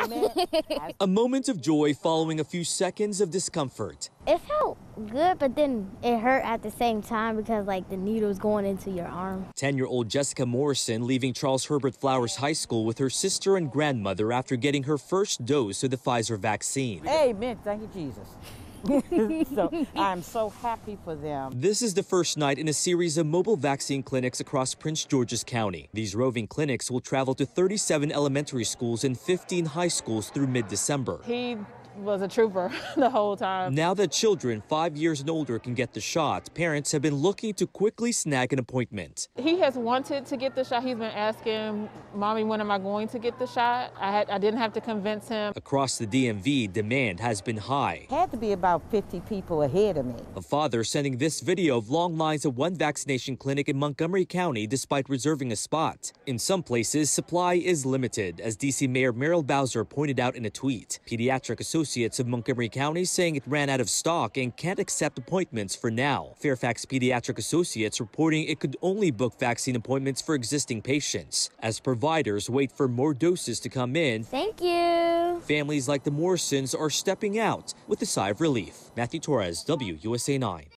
A moment of joy following a few seconds of discomfort. It felt good, but then it hurt at the same time because like the needle's going into your arm. 10-year-old Jessica Morrison leaving Charles Herbert Flowers High School with her sister and grandmother after getting her first dose of the Pfizer vaccine. Amen. Thank you, Jesus. so I'm so happy for them. This is the first night in a series of mobile vaccine clinics across Prince George's County. These roving clinics will travel to 37 elementary schools and 15 high schools through mid-December. He was a trooper the whole time. Now that children five years and older can get the shot, parents have been looking to quickly snag an appointment. He has wanted to get the shot. He's been asking, Mommy, when am I going to get the shot? I, had, I didn't have to convince him. Across the DMV, demand has been high. Had to be about 50 people ahead of me. A father sending this video of long lines at one vaccination clinic in Montgomery County despite reserving a spot. In some places, supply is limited, as DC Mayor Muriel Bowser pointed out in a tweet. Pediatric Association Associates of Montgomery County saying it ran out of stock and can't accept appointments for now. Fairfax Pediatric Associates reporting it could only book vaccine appointments for existing patients as providers wait for more doses to come in. Thank you. Families like the Morrisons are stepping out with a sigh of relief. Matthew Torres, WUSA 9.